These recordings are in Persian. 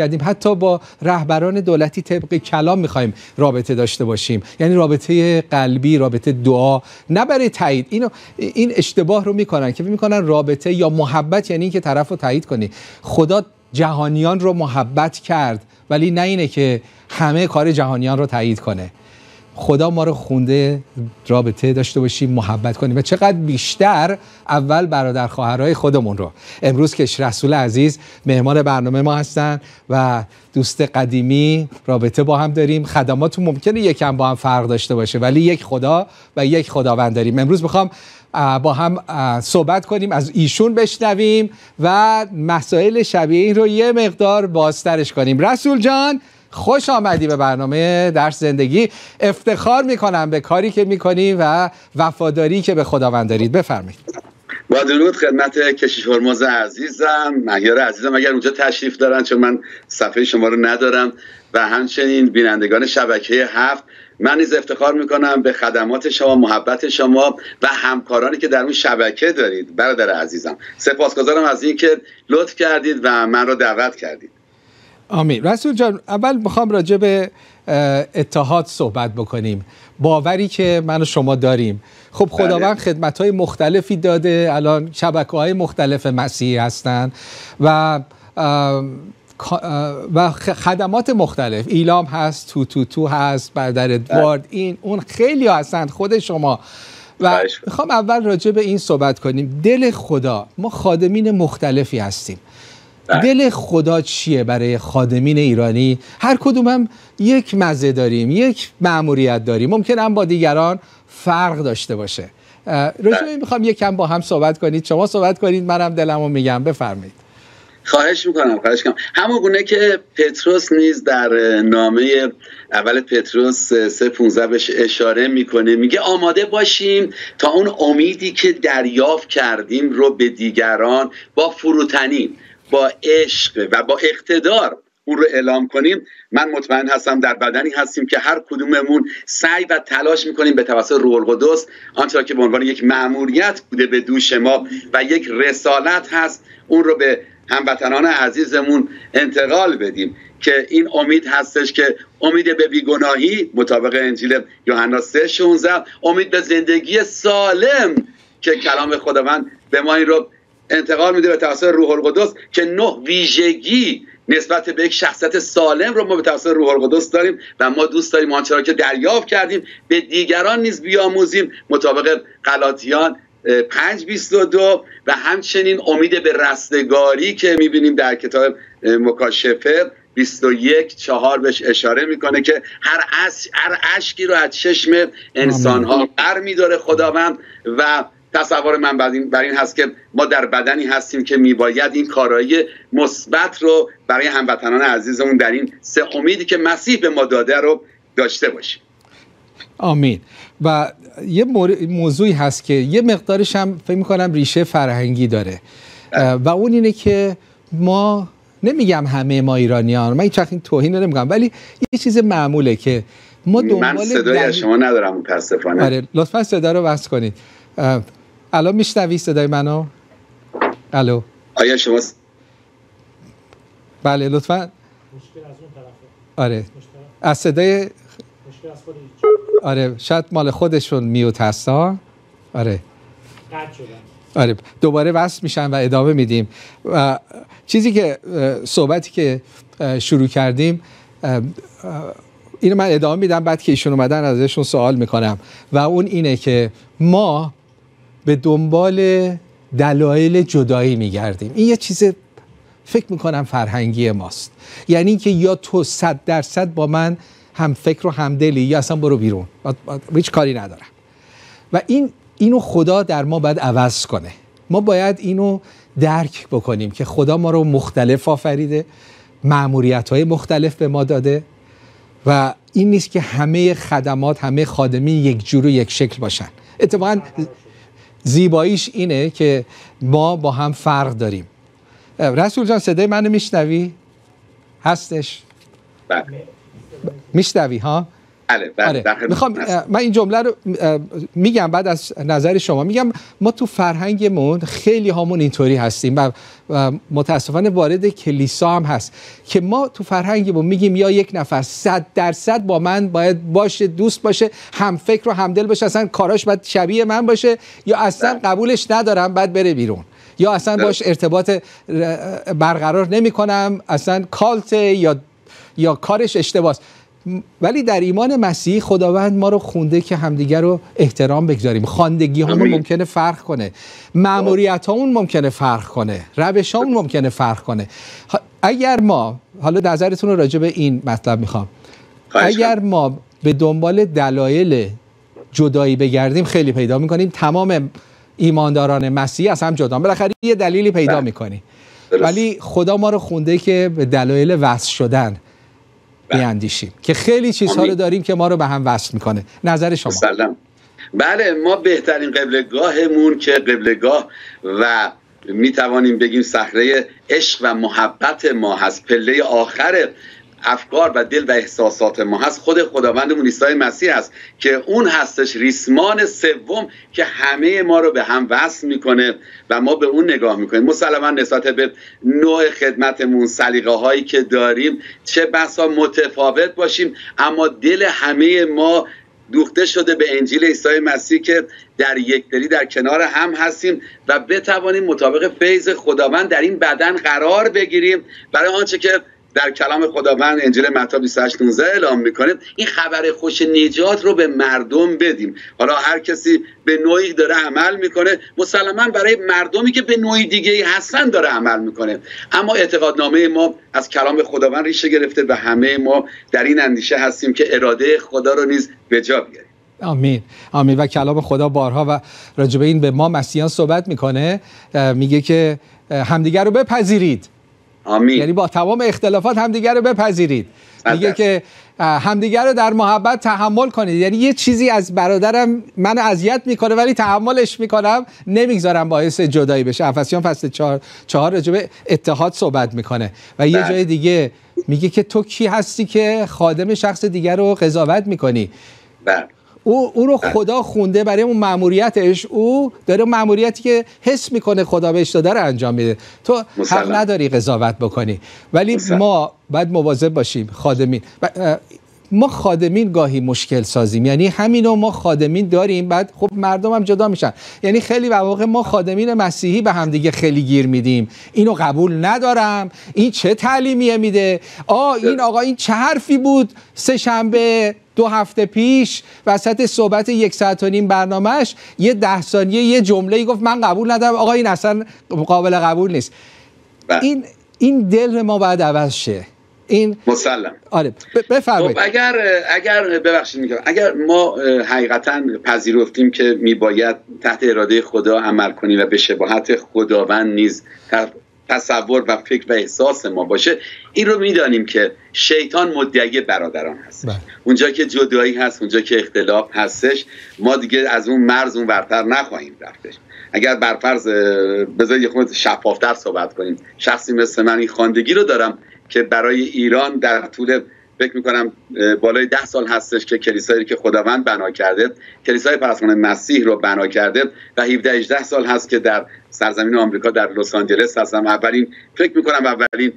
کردیم. حتی با رهبران دولتی طبق کلام می‌خوایم رابطه داشته باشیم. یعنی رابطه قلبی رابطه دعا نه برای تایید. اینو این اشتباه رو می‌کنن که می‌کنن رابطه یا محبت یعنی اینکه طرف رو تایید کنی. خدا جهانیان رو محبت کرد ولی نه اینه که همه کار جهانیان رو تایید کنه. خدا ما رو خونده رابطه داشته باشیم محبت کنیم و چقدر بیشتر اول برادر خواهرای خودمون رو. امروز که رسول عزیز مهمان برنامه ما هستن و دوست قدیمی رابطه با هم داریم. خدمات ممکنه یکم با هم فرق داشته باشه ولی یک خدا و یک خداوند داریم. امروز می‌خوام با هم صحبت کنیم از ایشون بشنویم و مسائل شبیه این رو یه مقدار بازترش کنیم. رسول جان خوش آمدی به برنامه درس زندگی. افتخار می‌کنم به کاری که می‌کنی و وفاداری که به خداوند دارید. بفرمایید. با درود خدمت کشیش هرمز عزیزم. مهیار عزیزم اگر اونجا تشریف دارن چون من صفحه شما رو ندارم. و همچنین بینندگان شبکه هفت من نیز افتخار می‌کنم به خدمات شما محبت شما و همکارانی که در اون شبکه دارید. برادر عزیزم سپاسگزارم از اینکه لطف کردید و من رو دعوت کردید. آمین. رسول جان اول می‌خوام راجع به اتحاد صحبت بکنیم. باوری که من و شما داریم. خب بله. خداوند خدمت های مختلفی داده. الان شبکه های مختلف مسیحی هستن و و خدمات مختلف. ایلام هست تو تو تو هست بردر ادوارد این اون خیلی هستند خود شما. و می‌خوام اول راجع به این صحبت کنیم. دل خدا ما خادمین مختلفی هستیم. بله. دل خدا چیه برای خادمین ایرانی؟ هر کدوم هم یک مزه داریم یک معموریت داریم. ممکن هم با دیگران فرق داشته باشه. راجع بله. می‌خوام یکم با هم صحبت کنید. شما صحبت کنید منم دلمو میگم. بفرمایید. خواهش می‌کنم خواهش کنم همون گونه که پتروس نیز در نامه اول پتروس سه پونزه بهش اشاره می‌کنه میگه آماده باشیم تا اون امیدی که دریافت کردیم رو به دیگران با فروتنی با عشق و با اقتدار اون رو اعلام کنیم من مطمئن هستم در بدنی هستیم که هر کدوممون سعی و تلاش می‌کنیم به توسط روح القدس آنچه که به عنوان یک مأموریت بوده به دوش ما و یک رسالت هست اون رو به هموطنان عزیزمون انتقال بدیم که این امید هستش که امید به بیگناهی مطابق انجیل یوحنا 3:16 امید به زندگی سالم که کلام خداوند به ما این رو انتقال میده به توسط روح القدس که نه ویژگی نسبت به یک شخصیت سالم رو ما به توسط روح القدس داریم و ما دوست داریم آنچه را که دریافت کردیم به دیگران نیز بیاموزیم مطابق غلاطیان 522 و همچنین امید به رستگاری که می‌بینیم در کتاب مکاشفه 21 چهار بهش اشاره می‌کنه که هر. هر عشقی رو از چشم انسان ها بر میداره خداوند و تصور من بر این, بر این هست که ما در بدنی هستیم که میباید این کارایی مثبت رو برای هموطنان عزیزمون در این سه امیدی که مسیح به ما داده رو داشته باشیم. آمین. و یه موضوعی هست که یه مقدارش هم فکر می‌کنم ریشه فرهنگی داره. و اون اینه که ما نمیگم همه ما ایرانیان من هیچ این توهین نمیگم ولی یه چیز معموله که ما دنبال من صدای شما ندارم متاسفانه. آره لطفا صدا رو بس کنید. الان میشنوی صدای منو؟ الو. آیا شما بله لطفا. مشکل از اون طرفه. آره. از صدای مشکل از آره شاید مال خودشون میوت هستا آره. آره. دوباره وصل میشن و ادامه میدیم. و چیزی که صحبتی که شروع کردیم اینو من ادامه میدم بعد که ایشون اومدن ازشون سوال می‌کنم. و اون اینه که ما به دنبال دلایل جدایی میگردیم. این یه چیز فکر می‌کنم فرهنگی ماست. یعنی اینکه یا تو صد درصد با من هم فکر و همدلی یا اصلا برو بیرون. هیچ کاری ندارم. و این اینو خدا در ما باید عوض کنه. ما باید اینو درک بکنیم که خدا ما رو مختلف آفریده معمولیت های مختلف به ما داده و این نیست که همه خدمات همه خادمین یک جور و یک شکل باشن. اتفاقا زیباییش اینه که ما با هم فرق داریم رسول جان صدای منو میشنوی؟ هستش؟ بله میشنوی ها؟ بله, بله. آره. می‌خوام من این جمله رو میگم بعد از نظر شما میگم ما تو فرهنگمون خیلی همون اینطوری هستیم و متاسفانه وارد کلیسا هم هست که ما تو فرهنگمون میگیم یا یک نفر صد درصد با من باید باشه دوست باشه هم فکر و همدل باشه اصلا کاراش باید شبیه من باشه یا اصلا بله. قبولش ندارم بعد بره بیرون یا اصلا باش ارتباط برقرار نمی کنم اصلا کالت یا یا کارش اشتباهه ولی در ایمان مسیحی خداوند ما رو خونده که همدیگر رو احترام بگذاریم. خواندگی همون ممکنه فرق کنه. معمولیت همون ممکنه فرق کنه. روش همون ممکنه فرق کنه. اگر ما حالا نظرتون رو راجع به این مطلب می‌خوام. اگر ما به دنبال دلایل جدایی بگردیم خیلی پیدا می‌کنیم. تمام ایمانداران مسیحی از هم جدا. بالاخره یه دلیلی پیدا بله. می‌کنی. ولی خدا ما رو خونده که به دلایل وصل شدن. بیاندیشیم که خیلی چیزها رو داریم که ما رو به هم وصل می‌کنه. نظر شما؟ سلام. بله ما بهترین قبلگاهمون که قبلگاه و می توانیم بگیم صخره عشق و محبت ما هست پله آخر افکار و دل و احساسات ما هست. خود خداوندمون عیسی مسیح هست که اون هستش ریسمان سوم که همه ما رو به هم وصل می‌کنه و ما به اون نگاه می‌کنیم. مسلما نسبت به نوع خدمتمون سلیقه هایی که داریم چه بسا متفاوت باشیم اما دل همه ما دوخته شده به انجیل عیسی مسیح که در یک دلی در کنار هم هستیم و بتوانیم مطابق فیض خداوند در این بدن قرار بگیریم. برای آنچه که در کلام خداوند انجیل متی 28 19 اعلام می‌کنه این خبر خوش نجات رو به مردم بدیم. حالا هر کسی به نوعی داره عمل می‌کنه مسلما برای مردمی که به نوعی دیگه هستن داره عمل می‌کنه. اما اعتقادنامه ما از کلام خداوند ریشه گرفته و همه ما در این اندیشه هستیم که اراده خدا رو نیز به جا بیاریم. آمین. آمین. و کلام خدا بارها و راجبه این به ما مسیحیان صحبت می‌کنه میگه که همدیگر رو بپذیرید. آمین. یعنی با تمام اختلافات همدیگر رو بپذیرید. میگه که همدیگر رو در محبت تحمل کنید. یعنی یه چیزی از برادرم من اذیت می‌کنه ولی تحملش می‌کنم. نمی‌گذارم باعث جدایی بشه. افسیان فصل چهار, چهار رجبه اتحاد صحبت می‌کنه. و یه بله. جای دیگه میگه که تو کی هستی که خادم شخص دیگر رو قضاوت می‌کنی؟ بله. او, او رو خدا خونده برای اون معموریتش او داره معموریتی که حس می‌کنه خدا بهش داده رو انجام میده. تو حق نداری قضاوت بکنی. ولی ما باید مواظب باشیم خادمین. ما خادمین گاهی مشکل سازیم. یعنی همینو ما خادمین داریم بعد خب مردم هم جدا میشن. یعنی خیلی واقع ما خادمین مسیحی به همدیگه خیلی گیر میدیم. اینو قبول ندارم. این چه تعلیمیه میده؟ آ این آقا این چه حرفی بود سه شنبه دو هفته پیش وسط صحبت یک ساعت و نیم برنامهش یه ده ثانیه یه جمله گفت من قبول ندارم. آقا این اصلا قابل قبول نیست. بله. این این دل ما باید عوض شه. این مسلم. آره بفرمایید. خب اگر اگر ببخشید میگم اگر ما حقیقتا پذیرفتیم که میباید تحت اراده خدا عمل کنیم و به شباهت خداوند نیز تصور و فکر و احساس ما باشه این رو می‌دانیم که شیطان مدعی برادران هست. بله. اونجا که جدایی هست اونجا که اختلاف هستش ما دیگه از اون مرز اون برتر نخواهیم رفتش. اگر برفرض بذارید یه خود شفافتر صحبت کنیم شخصی مثل من این خواندگی رو دارم که برای ایران در طول فکر می‌کنم بالای ده سال هستش که کلیسایی که خداوند بنا کرده کلیسای پرستان مسیح رو بنا کرده و 17 18 سال هست که در سرزمین آمریکا در لس آنجلس هستم. اولین فکر می‌کنم اولین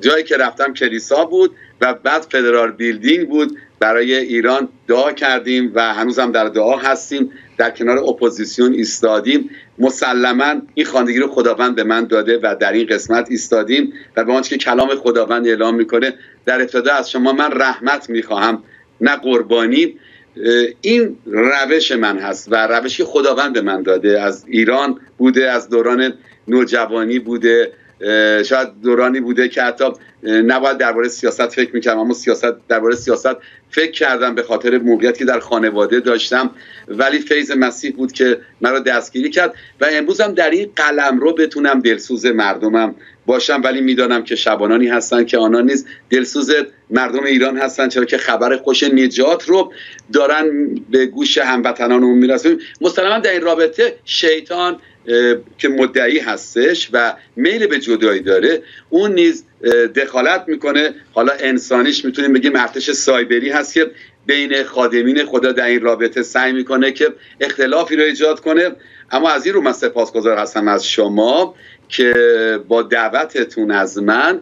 جایی که رفتم کلیسا بود و بعد Federal Building بود. برای ایران دعا کردیم و هنوزم در دعا هستیم در کنار اپوزیسیون ایستادیم. مسلما این خواندگی رو خداوند به من داده و در این قسمت ایستادیم و به آنچه که کلام خداوند اعلام می‌کنه در ابتدا از شما من رحمت می‌خواهم نه قربانی. این روش من هست و روشی خداوند به من داده. از ایران بوده از دوران نوجوانی بوده. شاید دورانی بوده که حتی نباید درباره سیاست فکر می‌کردم اما سیاست درباره سیاست فکر کردم به خاطر موقعیتی در خانواده داشتم. ولی فیض مسیح بود که مرا دستگیری کرد و امروزم در این قلم رو بتونم دلسوز مردمم باشم. ولی می‌دانم که شبانانی هستن که آنها نیز دلسوز مردم ایران هستن چرا که خبر خوش نجات رو دارن به گوش هموطنانمون میرسونیم. مسلما در این رابطه شیطان که مدعی هستش و میل به جدایی داره اون نیز دخالت می‌کنه. حالا انسانیش می‌تونیم بگیم ارتش سایبری هست که بین خادمین خدا در این رابطه سعی می‌کنه که اختلافی رو ایجاد کنه. اما از این رو من سپاسگزار هستم از شما که با دعوتتون از من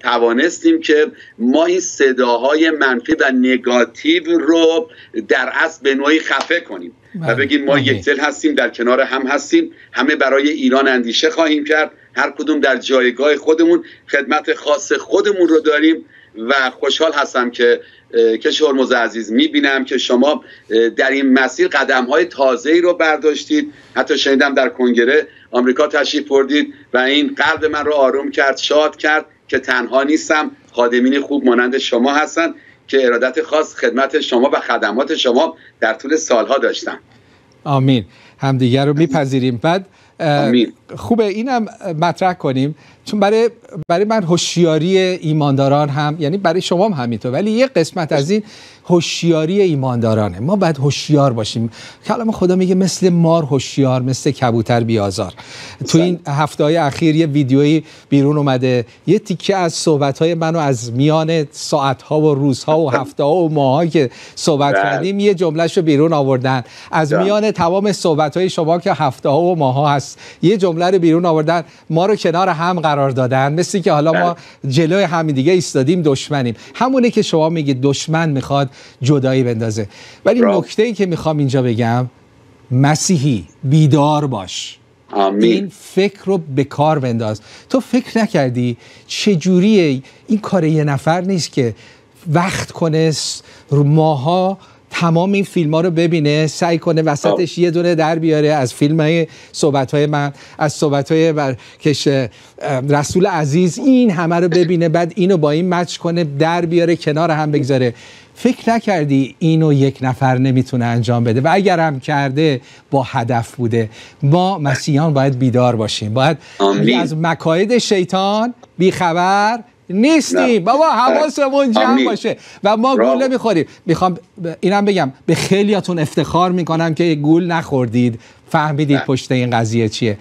توانستیم که ما این صداهای منفی و نگاتیو رو در اصل به نوعی خفه کنیم. و بله. بگیم ما یک دل هستیم در کنار هم هستیم همه برای ایران اندیشه خواهیم کرد. هر کدوم در جایگاه خودمون خدمت خاص خودمون رو داریم و خوشحال هستم که کش هرمز عزیز می‌بینم که شما در این مسیر قدم های تازه ای رو برداشتید. حتی شنیدم در کنگره آمریکا تشریف بردید و این قلب من رو آروم کرد شاد کرد که تنها نیستم. خادمین خوب مانند شما هستن که ارادت خاص خدمت شما و خدمات شما در طول سالها داشتم. آمین. همدیگر رو میپذیریم. بعد خوبه اینم مطرح کنیم. چون برای برای من هوشیاری ایمانداران هم یعنی برای شما هم همینطور ولی یه قسمت از این هوشیاری ایماندارانه. ما باید هوشیار باشیم. کلام خدا میگه مثل مار هوشیار مثل کبوتر بیازار. تو این هفته های اخیر یه ویدیویی بیرون اومده. یه تیکه از صحبت های منو از میان ساعت ها و روزها و هفته ها و ماه که صحبت بله. کردیم یه جملهش رو بیرون آوردن. از میان تمام صحبت های شما که هفته ها و ماه ها هست یه جمله رو بیرون آوردن. ما رو کنار هم قرار دادن. مثل که حالا ما بله. جلوی همین دیگه ایستادیم دشمنیم. همونه که شما میگید دشمن می‌خواد جدایی بندازه. ولی نکته ای که می‌خوام اینجا بگم مسیحی بیدار باش. آمین. این فکر رو به کار بنداز. تو فکر نکردی چجوریه؟ این کار یه نفر نیست که وقت کنه ماها تمام این فیلم ها رو ببینه سعی کنه وسطش یه دونه در بیاره از فیلم های صحبت های من از صحبت های کش رسول عزیز این همه رو ببینه بعد اینو با این مچ کنه در بیاره کنار هم بگذاره. فکر نکردی اینو یک نفر نمی‌تونه انجام بده؟ و اگر هم کرده با هدف بوده. ما مسیحیان باید بیدار باشیم. باید از مکاید شیطان بیخبر نیستیم بابا حواسمون جمع باشه. و ما گول نمی‌خوریم می‌خوام اینم بگم به خیلیاتون افتخار می‌کنم که گول نخوردید. فهمیدید پشت این قضیه چیه.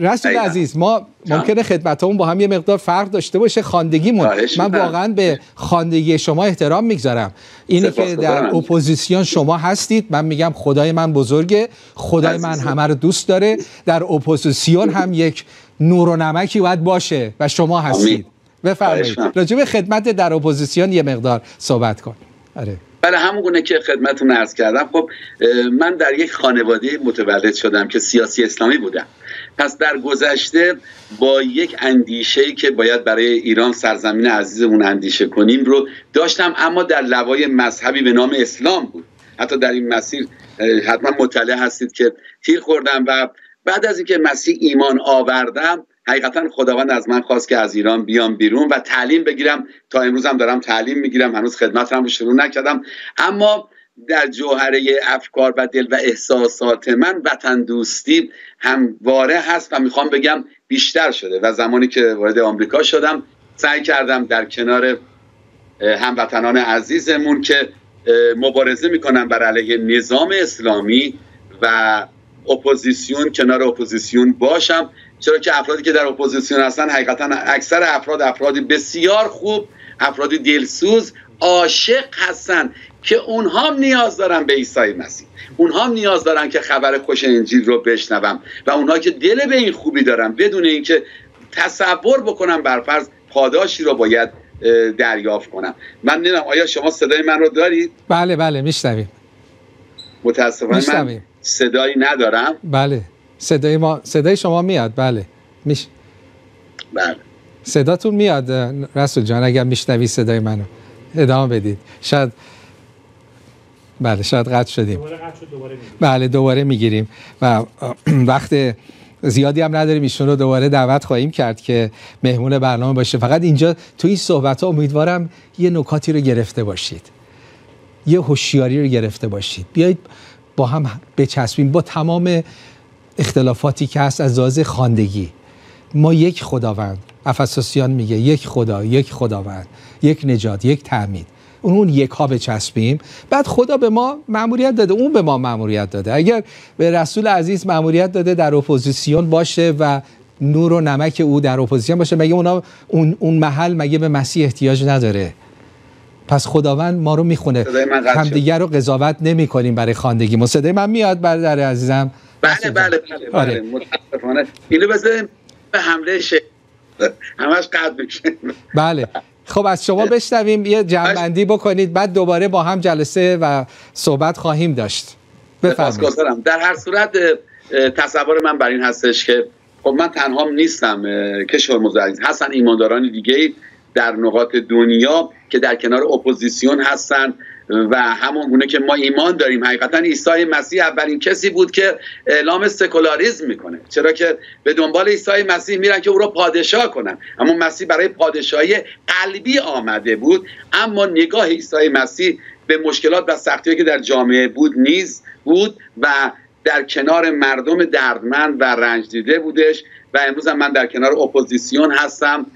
رسول عزیز ما ممکنه خدمتمون با هم یه مقدار فرق داشته باشه خواندگیمون من واقعا به خواندگی شما احترام می‌گذارم. اینه که در اپوزیسیون شما هستید من میگم خدای من بزرگه. خدای من همه رو دوست داره. در اپوزیسیون هم یک نور و نمکی باید باشه و شما هستید. بفرمایید. راجع خدمت در اپوزیسیون یه مقدار صحبت کن. آره. بله همون گونه که خدمتتون عرض کردم. خب من در یک خانواده متولد شدم که سیاسی اسلامی بودن. پس در گذشته با یک اندیشه که باید برای ایران سرزمین عزیزمون اندیشه کنیم رو داشتم اما در لوای مذهبی به نام اسلام بود. حتی در این مسیر حتما مطلع هستید که تیر خوردم و بعد از اینکه مسیح ایمان آوردم حقیقتا خداوند از من خواست که از ایران بیام بیرون و تعلیم بگیرم. تا امروز هم دارم تعلیم می‌گیرم. هنوز خدمتم رو شروع نکردم. اما در جوهره افکار و دل و احساسات من وطن دوستی همواره هست و می‌خوام بگم بیشتر شده و زمانی که وارد آمریکا شدم سعی کردم در کنار هموطنان عزیزمون که مبارزه می‌کنن بر علیه نظام اسلامی و اپوزیسیون کنار اپوزیسیون باشم. چرا که افرادی که در اپوزیسیون هستن حقیقتا اکثر افراد افرادی بسیار خوب افرادی دلسوز عاشق هستن که اونها هم نیاز دارن به عیسی مسیح. اونها هم نیاز دارن که خبر خوش انجیل رو بشنون و اونها که دل به این خوبی دارن بدون اینکه تصور بکنم بر فرض پاداشی رو باید دریافت کنم. من نمی‌دونم آیا شما صدای من رو دارید؟ بله بله میشنویم. متاسفانه من صدایی ندارم. بله. صدای ما صدای شما میاد بله. میش بله. صداتون میاد رسول جان اگر میشنوی صدای منو. ادامه بدید. شاید بله شاید قطع شدیم. دوباره قطع دوباره بله دوباره می‌گیریم. و وقت زیادی هم نداریم ایشون رو دوباره دعوت خواهیم کرد که مهمون برنامه باشه. فقط اینجا تو این صحبت ها امیدوارم یه نکاتی رو گرفته باشید. یه هوشیاری رو گرفته باشید. بیایید با هم بچسبیم. با تمام اختلافاتی که هست از لحاظ خواندگی. ما یک خداوند افساسیان میگه یک خدا یک خداوند یک نجات یک تعمید اون اون یک ها بچسبیم. بعد خدا به ما مأموریت داده اون به ما مأموریت داده. اگر به رسول عزیز مأموریت داده در اپوزیسیون باشه و نور و نمک او در اپوزیسیون باشه مگه اونا اون, اون محل مگه به مسیح احتیاج نداره؟ پس خداوند ما رو می‌خونه. همدیگر رو قضاوت نمی کنیم برای خواندگی صدای من میاد برادر عزیزم؟ بله بله بله, بله. آره. متاسفانه. اینو بذاریم به حمله شه همش قطع میشه. بله. خب از شما بشنویم. یه جمعبندی بکنید. بعد دوباره با هم جلسه و صحبت خواهیم داشت. بفرمایید. در هر صورت تصور من بر این هستش که خب من تنها نیستم کشیشان عزیز هستن ایمانداران دیگه در نقاط دنیا که در کنار اپوزیسیون هستن. و همون گونه که ما ایمان داریم حقیقتا عیسی مسیح اولین کسی بود که اعلام سکولاریزم می‌کنه. چرا که به دنبال عیسی مسیح میرن که او را پادشاه کنن. اما مسیح برای پادشاهی قلبی آمده بود اما نگاه عیسی مسیح به مشکلات و سختی که در جامعه بود نیز بود و در کنار مردم دردمند و رنج دیده بودش. و امروز من در کنار اپوزیسیون هستم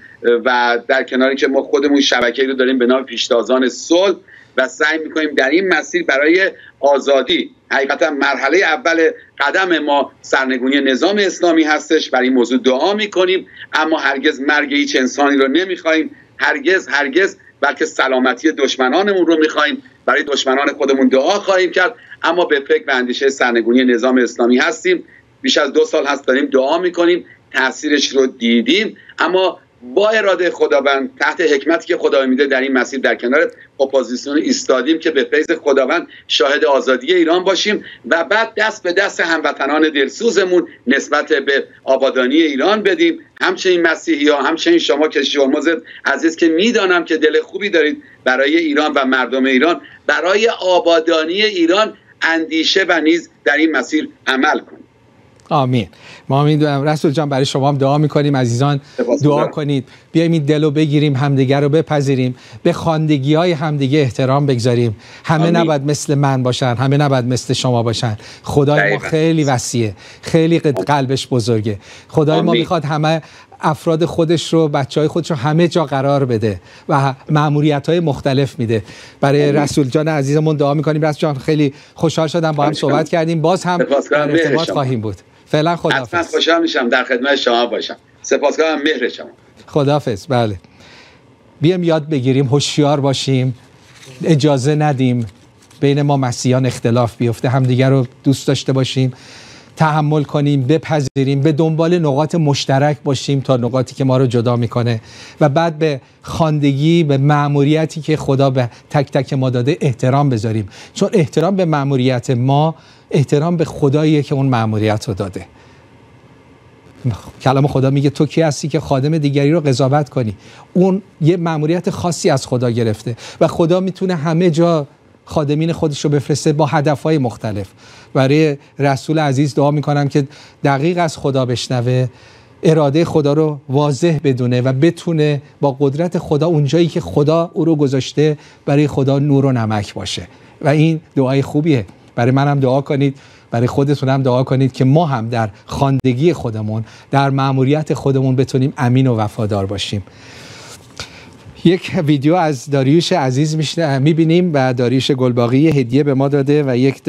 و در کناری که ما خودمون شبکه رو داریم به نام پیشتازان صلح. و سعی می‌کنیم در این مسیر برای آزادی حقیقتا مرحله اول قدم ما سرنگونی نظام اسلامی هستش. برای این موضوع دعا می‌کنیم اما هرگز مرگ هیچ انسانی رو نمی‌خوایم. هرگز هرگز بلکه سلامتی دشمنانمون رو می‌خوایم. برای دشمنان خودمون دعا خواهیم کرد اما به فکر و اندیشه سرنگونی نظام اسلامی هستیم. بیش از دو سال هست داریم دعا می‌کنیم. تاثیرش رو دیدیم اما با اراده خداوند تحت حکمتی که خدا میده در این مسیر در کنار اپوزیسیون ایستادیم که به فیض خداوند شاهد آزادی ایران باشیم و بعد دست به دست هموطنان دلسوزمون نسبت به آبادانی ایران بدیم. همچنین مسیحی ها همچنین شما که شرمز عزیز که می‌دانم که دل خوبی دارید برای ایران و مردم ایران برای آبادانی ایران اندیشه و نیز در این مسیر عمل کنید. آمین. ما می‌دونم رسول جان برای شما هم دعا می‌کنیم عزیزان. دعا کنید. بیایم این دل رو بگیریم همدیگه رو بپذیریم. به خاندگی های همدیگه احترام بگذاریم. همه آمین. نباید مثل من باشن همه نباید مثل شما باشن. خدای ما خیلی وسیعه. خیلی قلبش بزرگه. خدای ما می‌خواد همه افراد خودش رو بچه های خودش رو همه جا قرار بده و معمولیت های مختلف میده. برای رسول جان عزیزمون دعا می‌کنیم. رسول جان خیلی خوشحال شدم با هم صحبت کردیم. باز هم در ارتباط خواهیم بود. فعلا خداحافظ حتما خوشحال میشم در خدمت شما باشم. سپاسگزارم مهر شما. خداحافظ بله. بیام یاد بگیریم هوشیار باشیم. اجازه ندیم بین ما مسیحیان اختلاف بیفته. همدیگر رو دوست داشته باشیم. تحمل کنیم بپذیریم به دنبال نقاط مشترک باشیم تا نقاطی که ما رو جدا می‌کنه. و بعد به خاندگی به معموریتی که خدا به تک تک ما داده احترام بذاریم. چون احترام به معموریت ما احترام به خداییه که اون معموریت رو داده. کلام خدا میگه تو کی هستی که خادم دیگری رو قضاوت کنی؟ اون یه معموریت خاصی از خدا گرفته و خدا می‌تونه همه جا خادمین خودش رو بفرسته با هدفهای مختلف. برای رسول عزیز دعا می‌کنم که دقیق از خدا بشنوه اراده خدا رو واضح بدونه و بتونه با قدرت خدا اونجایی که خدا او رو گذاشته برای خدا نور و نمک باشه. و این دعای خوبیه. برای منم دعا کنید برای خودتون هم دعا کنید که ما هم در خاندگی خودمون در مأموریت خودمون بتونیم امین و وفادار باشیم. یک ویدیو از داریوش عزیز می‌بینیم و داریوش گلباقی هدیه به ما داده و یک